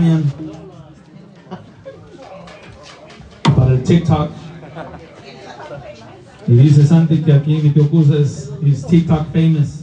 Brian para el TikTok. Y dice Santi que aquí en Etiopía es, es TikTok famous.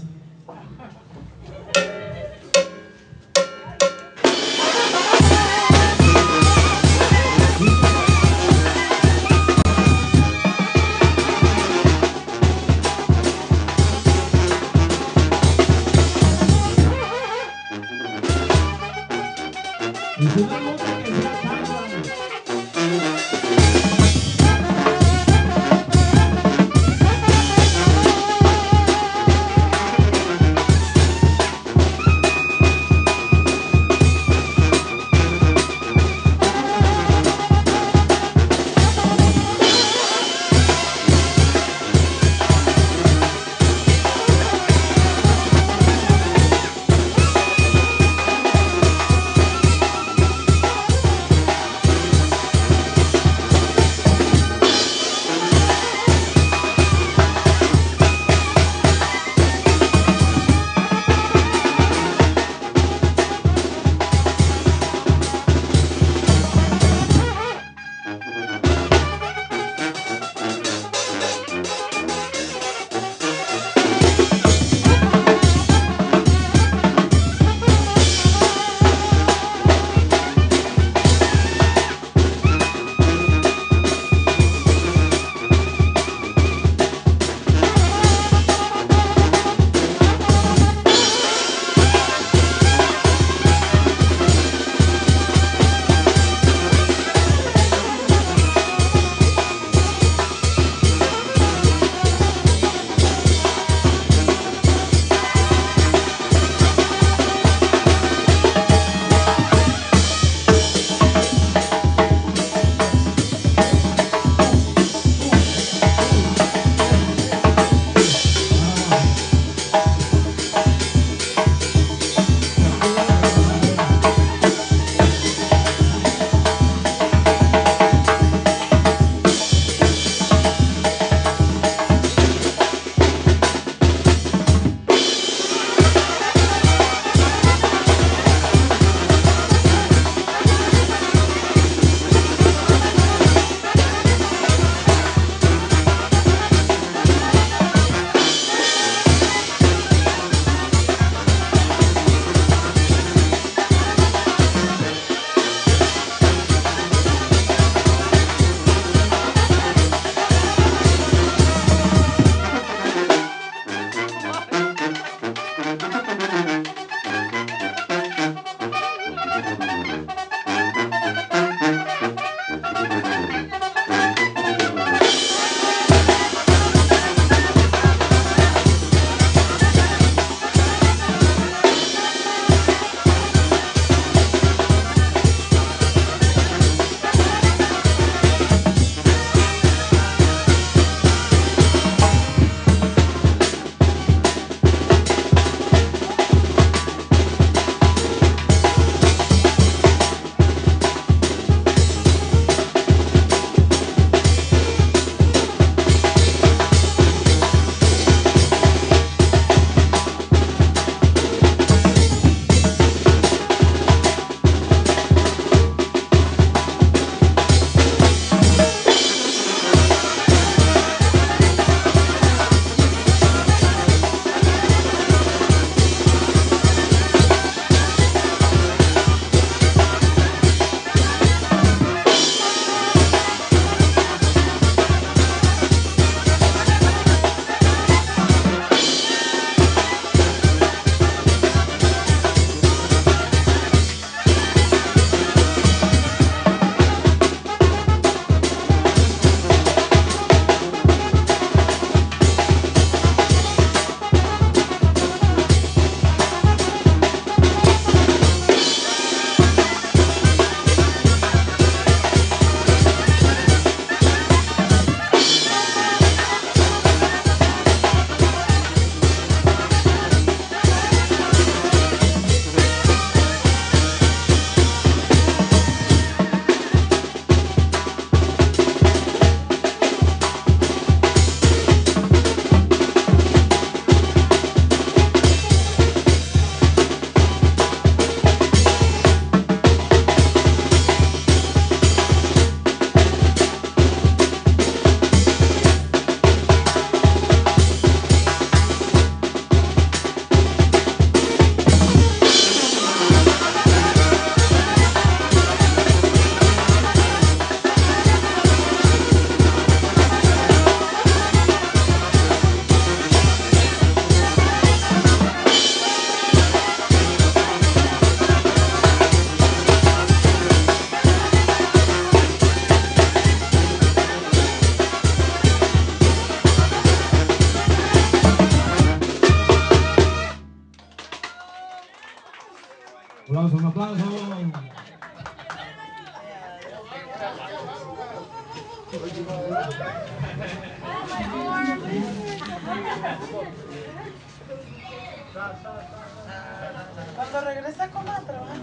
Cuando regresa con la trabaja.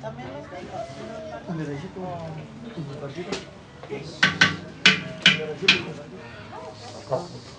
También los Vamos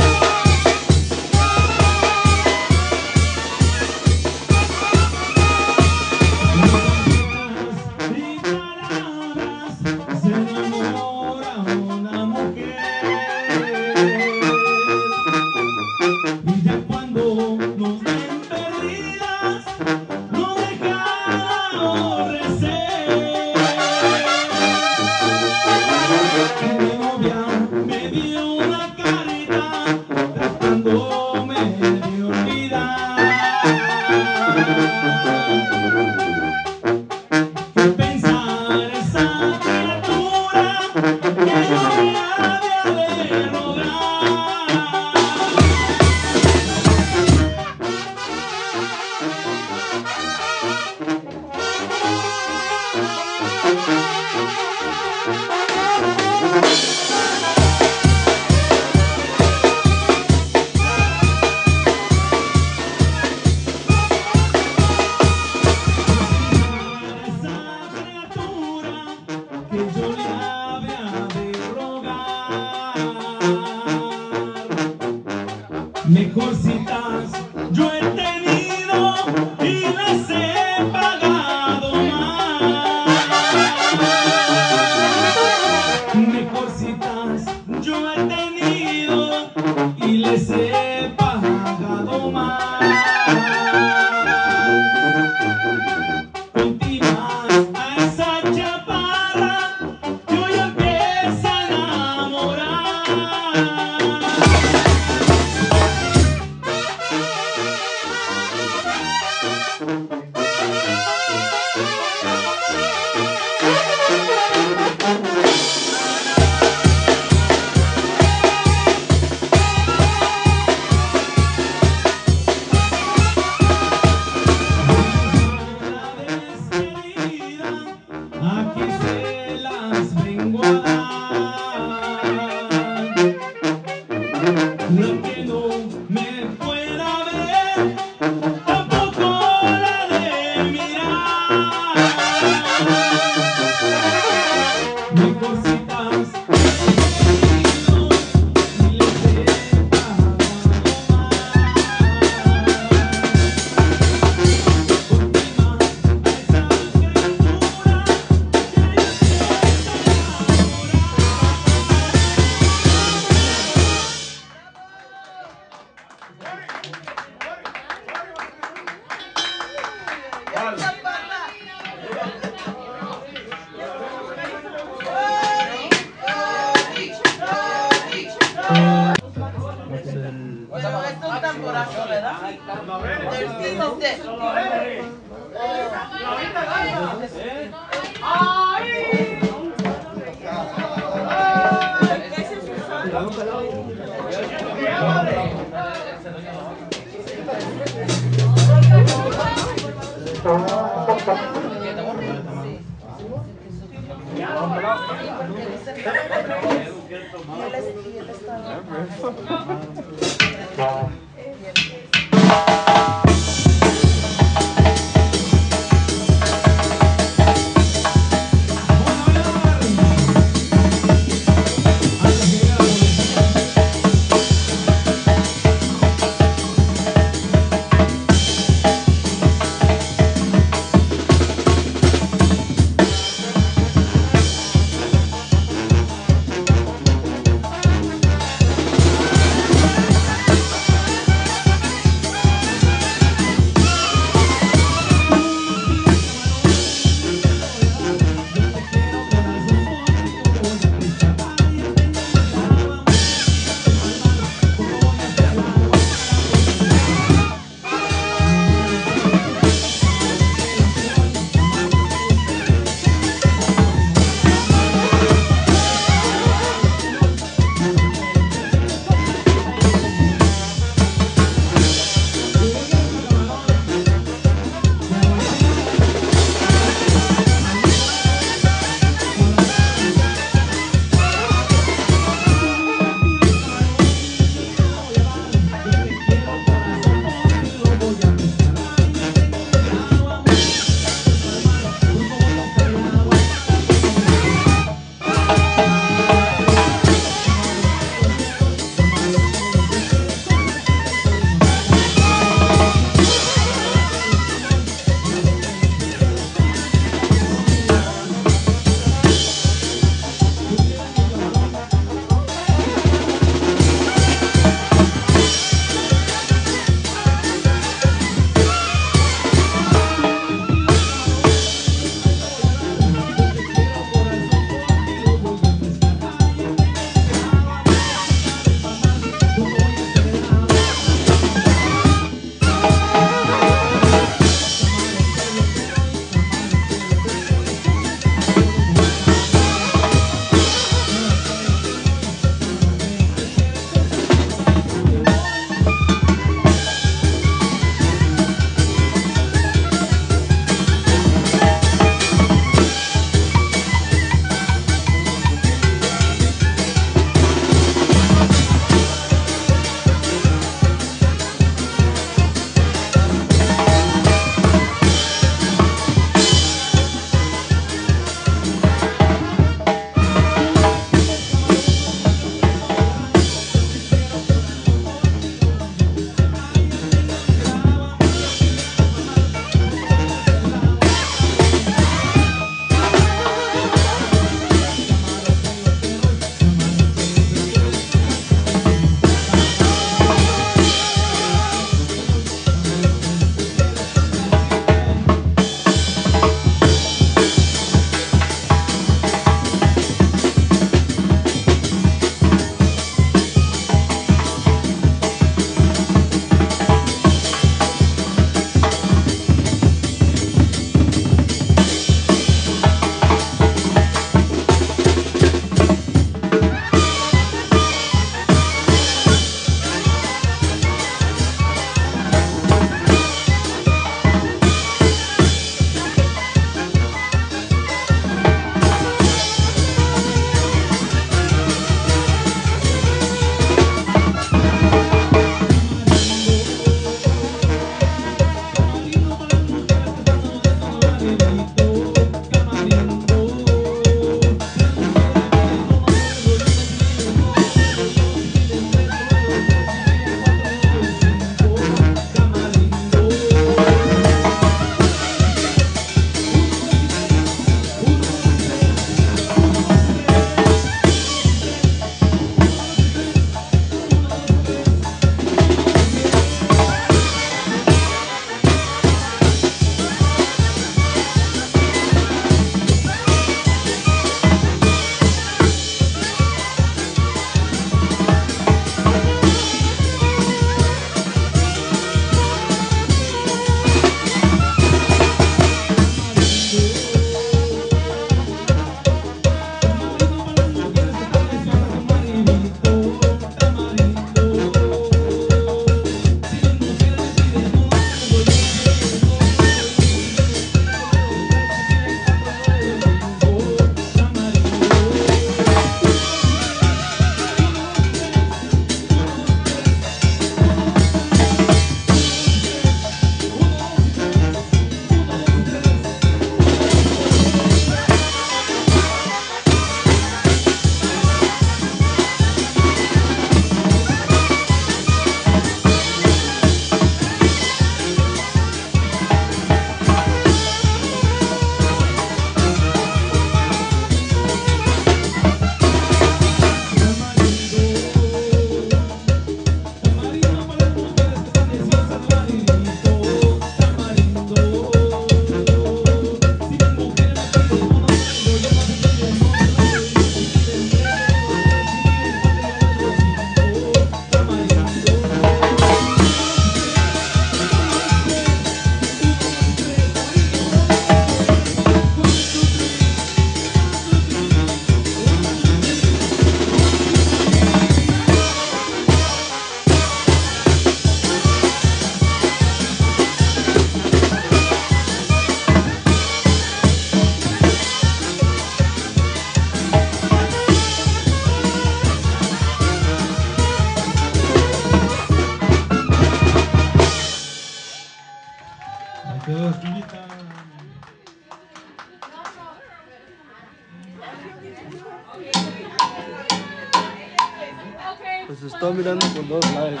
dos lados.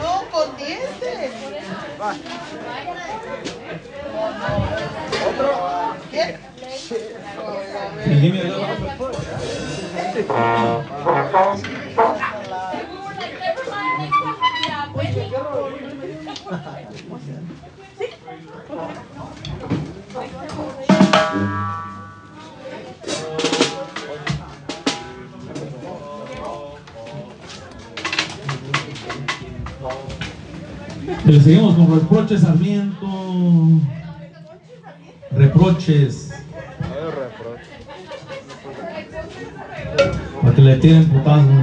No, con Pero seguimos con reproches Sarmiento. Reproches. Para que le tiren putazo.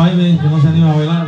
A Ivan, que no se anima a bailar.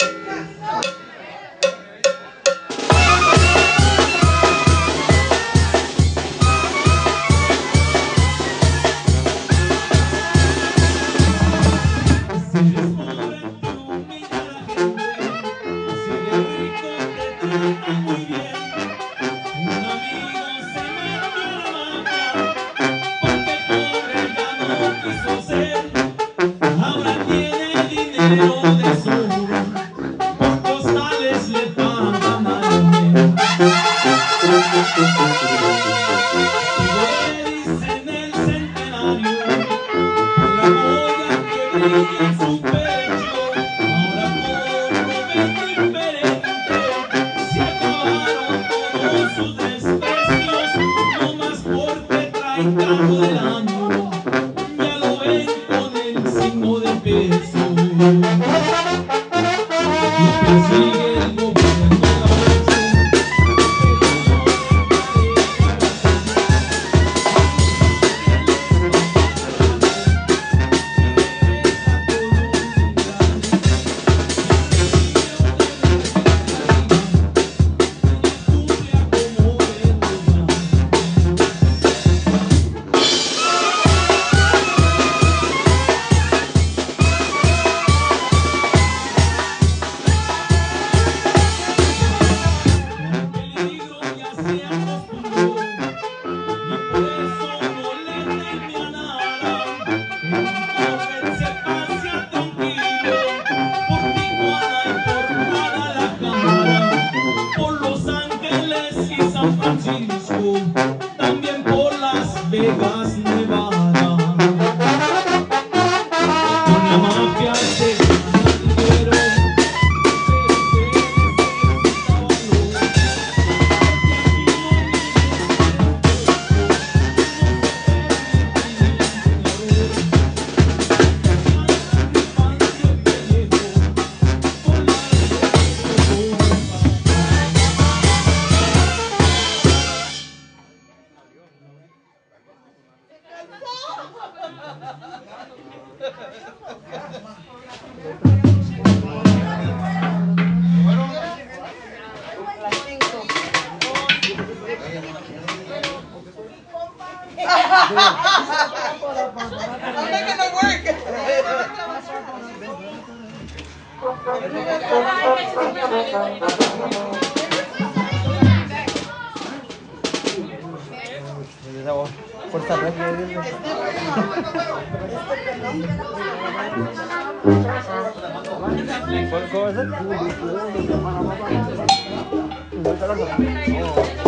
I'm making it work. Es?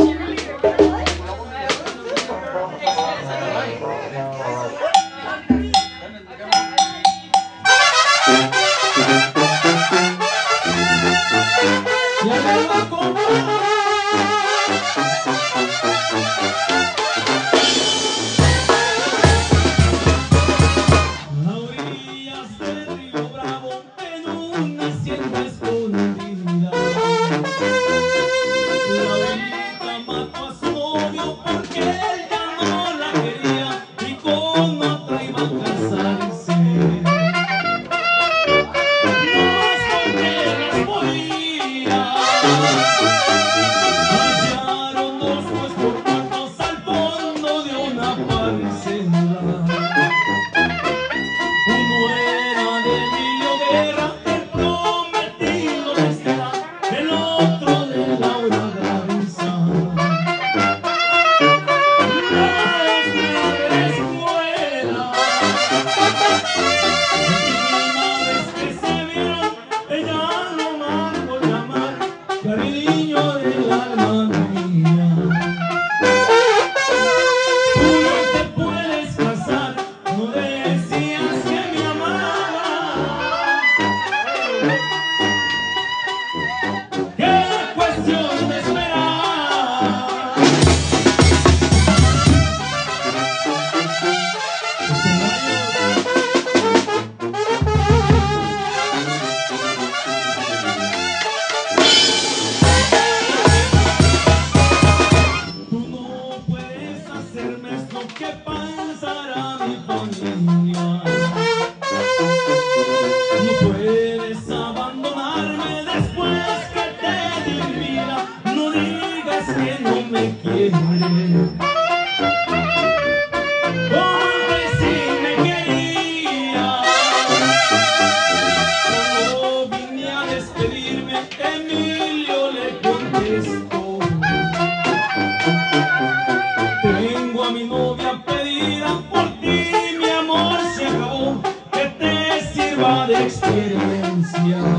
Yeah.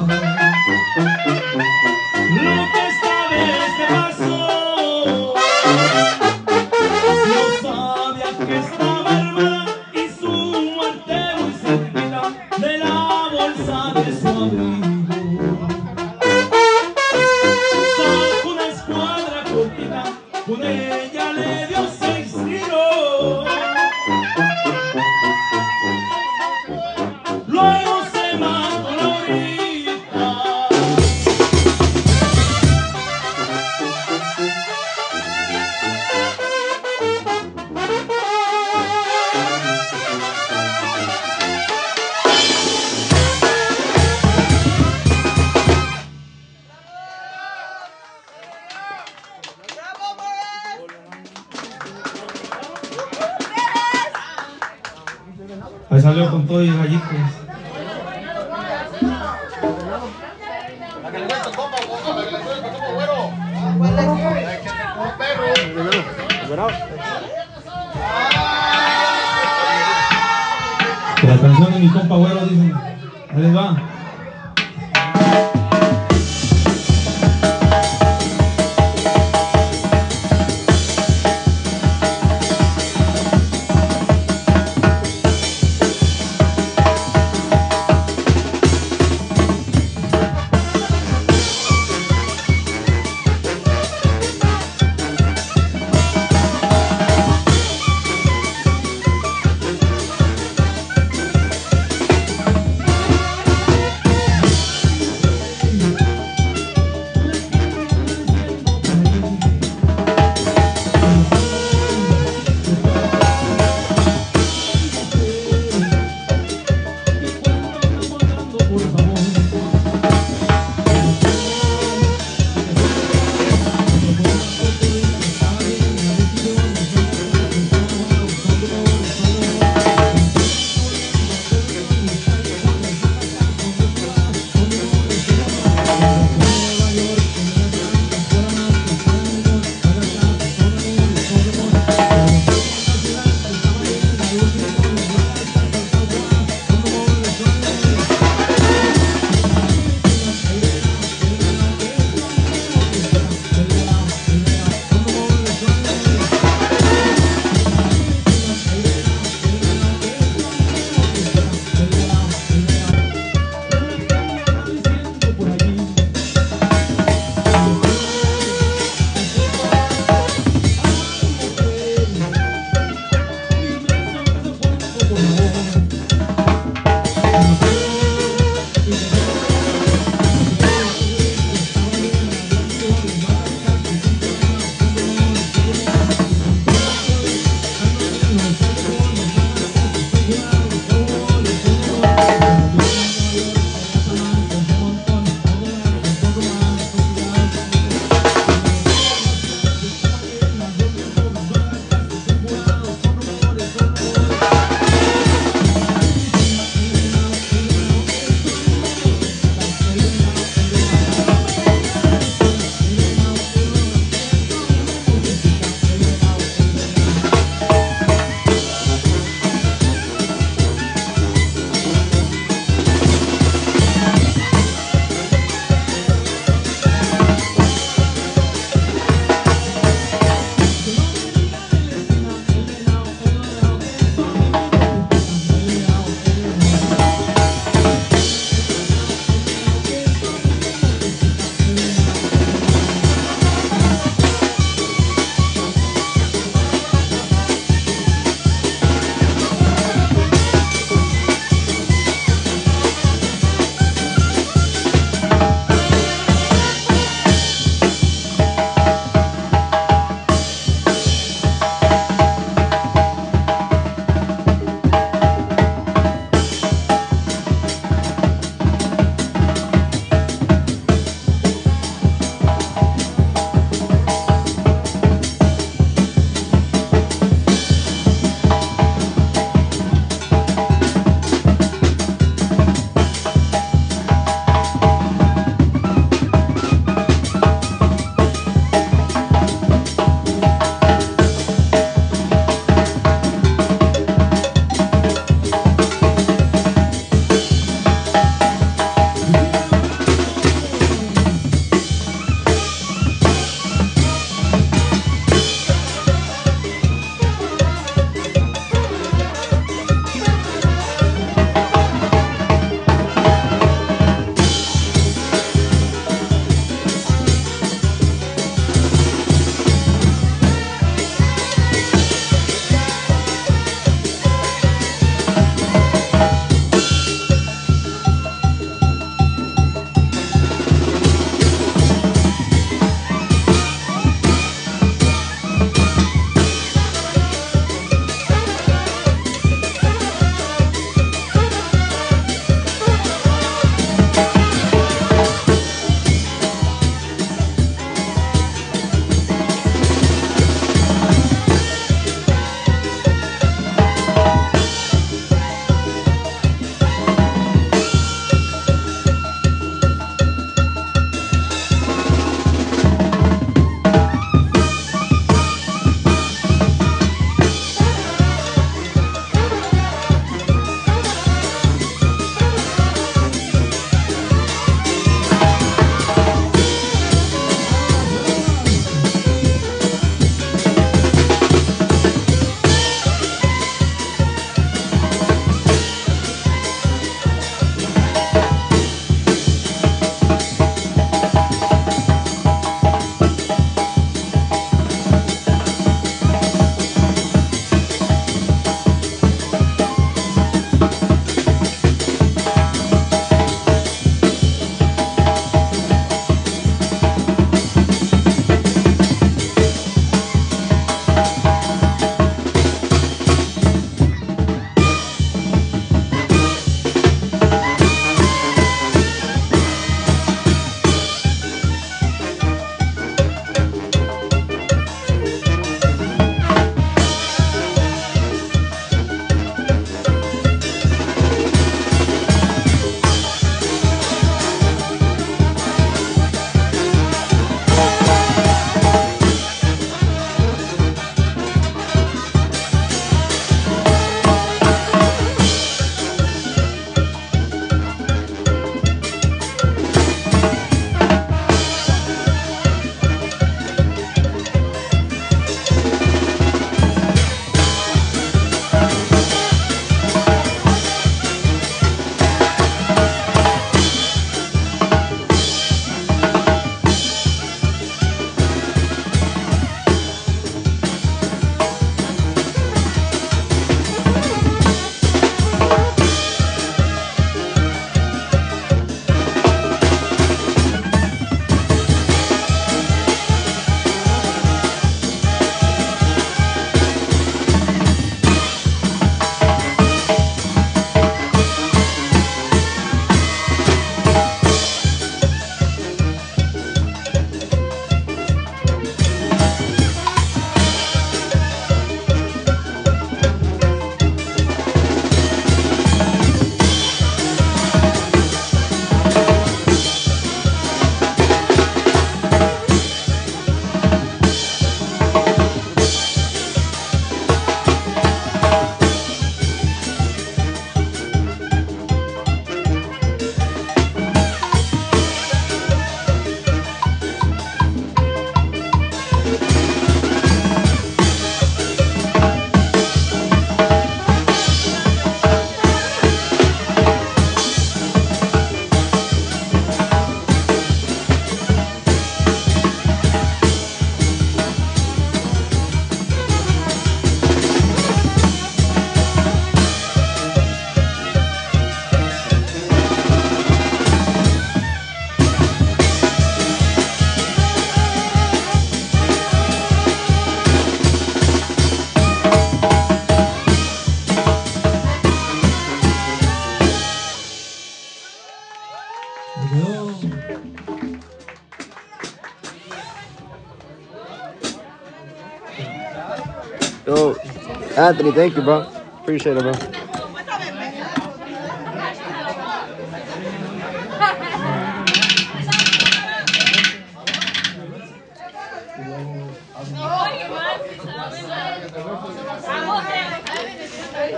Anthony, thank you, bro. Appreciate it, bro.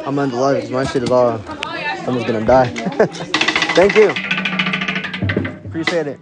I'm on the live 'cause my shit is all. Someone's gonna die. thank you. Appreciate it.